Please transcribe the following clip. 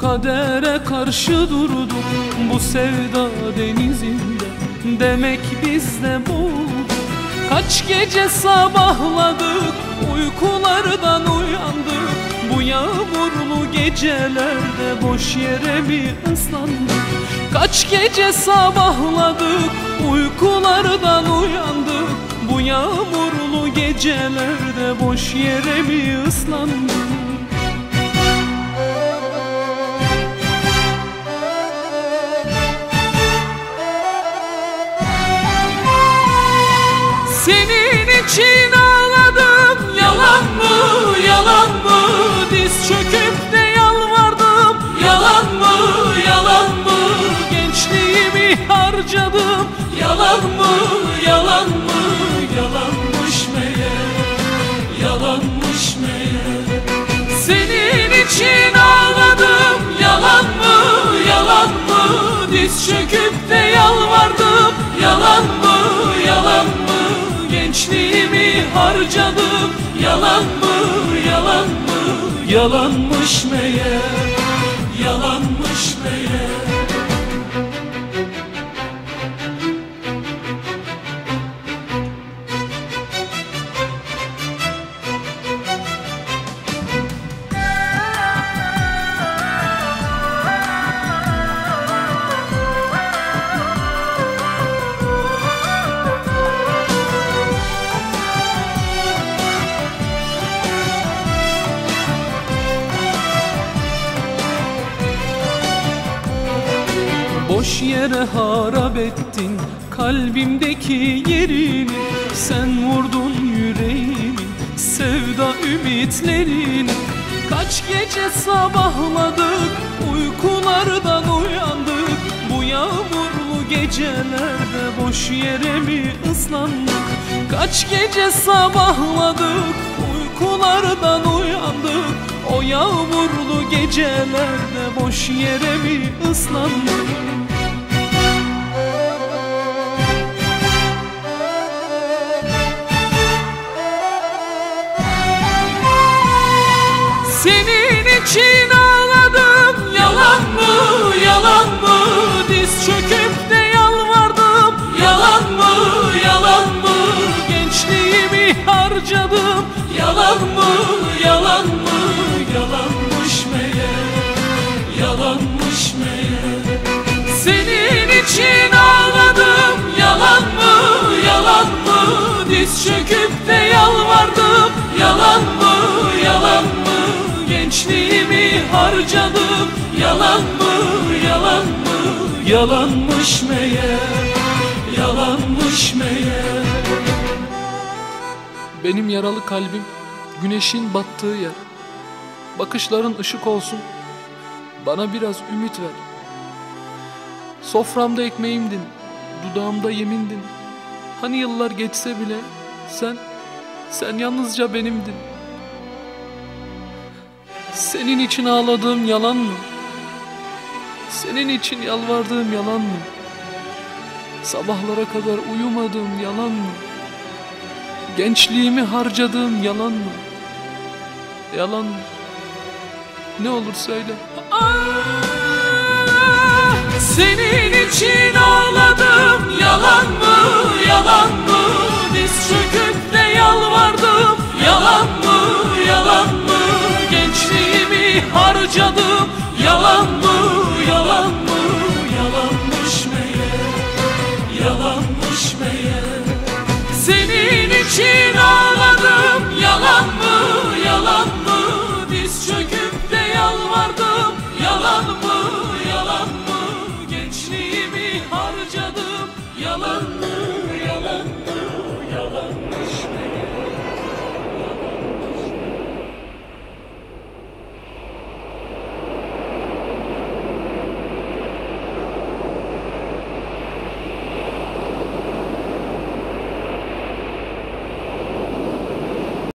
kadere karşı durduk bu sevda denizinde. Demek biz de bulduk. Kaç gece sabahladık uykulardan uyandık. Bu yağmurlu gecelerde boş yere mi ıslandık? Kaç gece sabahladık uykulardan uyandık. Bu yağmurlu gecelerde boş yere mi ıslandık için ağladım. Yalan mı yalan mı? Diz çöküp de yalvardım. Yalan mı yalan mı? Gençliğimi harcadım. Yalan mı yalan mı? Yalanmış meğer yalanmış meğer. Senin için ağladım. Yalan mı yalan mı? Diz çöküp de yalvardım. Yalan mı yalan mı Gençliğimi harcadım. Yalan mı yalan mı Yalanmış meğer Boş yere harap ettin kalbimdeki yerini. Sen vurdun yüreğimi sevda ümitlerini. Kaç gece sabahladık uykulardan uyandık. Bu yağmurlu gecelerde boş yere mi ıslandık? Kaç gece sabahladık uykulardan uyandık. O yağmurlu gecelerde boş yere mi ıslandık Senin için ağladım. Yalan mı yalan mı? Diz çöküp de yalvardım. Yalan mı yalan mı? Gençliğimi harcadım. Yalan mı yalan mı Yalanmış meğer Yalanmış meğer Benim yaralı kalbim güneşin battığı yer. Bakışların ışık olsun. Bana biraz ümit ver. Soframda ekmeğimdin, dudağımda yemindin. Hani yıllar geçse bile sen, sen yalnızca benimdin. Senin için ağladığım yalan mı? Senin için yalvardığım yalan mı? Sabahlara kadar uyumadığım yalan mı? Gençliğimi harcadığım yalan mı? Yalan mı? Ne olur söyle. Senin için ağladım Yalan mı yalan mı Diz çöküp de yalvardım Yalan mı yalan mı Gençliğimi harcadım Senin